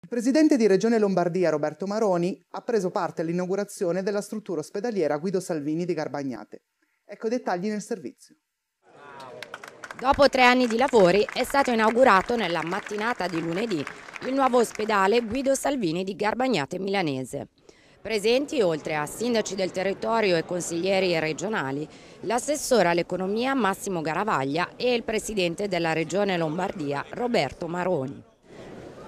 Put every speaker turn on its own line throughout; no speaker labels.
Il presidente di Regione Lombardia, Roberto Maroni, ha preso parte all'inaugurazione della struttura ospedaliera Guido Salvini di Garbagnate. Ecco i dettagli nel servizio.
Dopo tre anni di lavori è stato inaugurato nella mattinata di lunedì il nuovo ospedale Guido Salvini di Garbagnate Milanese. Presenti, oltre a sindaci del territorio e consiglieri regionali, l'assessore all'economia Massimo Garavaglia e il presidente della regione Lombardia Roberto Maroni.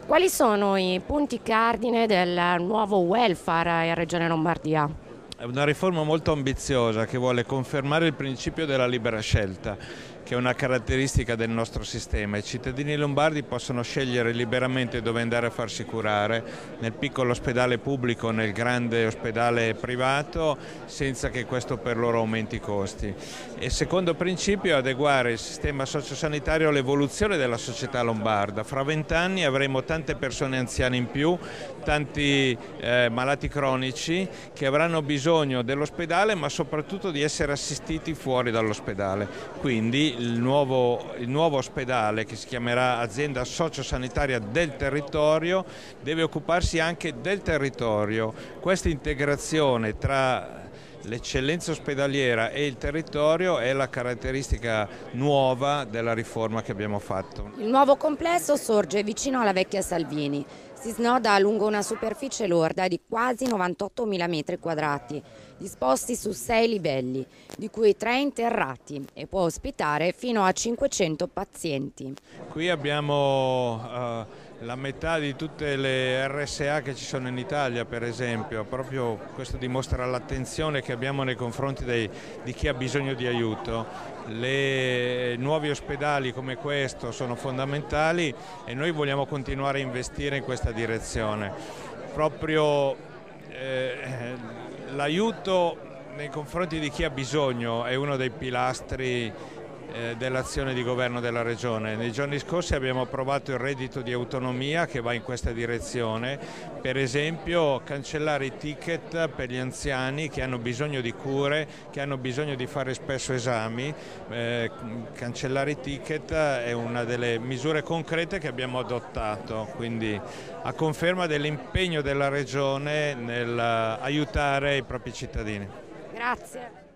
Quali sono i punti cardine del nuovo welfare in regione Lombardia?
È una riforma molto ambiziosa che vuole confermare il principio della libera scelta che è una caratteristica del nostro sistema. I cittadini lombardi possono scegliere liberamente dove andare a farsi curare, nel piccolo ospedale pubblico o nel grande ospedale privato, senza che questo per loro aumenti i costi. E secondo principio adeguare il sistema sociosanitario all'evoluzione della società lombarda. Fra vent'anni avremo tante persone anziane in più, tanti eh, malati cronici che avranno bisogno dell'ospedale ma soprattutto di essere assistiti fuori dall'ospedale. Quindi il nuovo, il nuovo ospedale che si chiamerà azienda sociosanitaria del territorio deve occuparsi anche del territorio. Questa integrazione tra l'eccellenza ospedaliera e il territorio è la caratteristica nuova della riforma che abbiamo fatto.
Il nuovo complesso sorge vicino alla vecchia Salvini. Si snoda lungo una superficie lorda di quasi 98.000 metri quadrati, disposti su sei livelli, di cui tre interrati e può ospitare fino a 500 pazienti.
Qui abbiamo uh, la metà di tutte le RSA che ci sono in Italia per esempio, proprio questo dimostra l'attenzione che abbiamo nei confronti dei, di chi ha bisogno di aiuto. Le nuovi ospedali come questo sono fondamentali e noi vogliamo continuare a investire in questa direzione. Proprio eh, l'aiuto nei confronti di chi ha bisogno è uno dei pilastri dell'azione di governo della Regione. Nei giorni scorsi abbiamo approvato il reddito di autonomia che va in questa direzione, per esempio cancellare i ticket per gli anziani che hanno bisogno di cure, che hanno bisogno di fare spesso esami, eh, cancellare i ticket è una delle misure concrete che abbiamo adottato, quindi a conferma dell'impegno della Regione nel aiutare i propri cittadini.
Grazie.